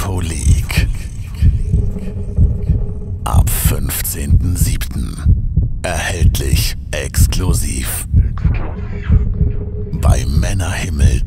DJ League. Ab 15.07. Erhältlich exklusiv bei Männerhimmel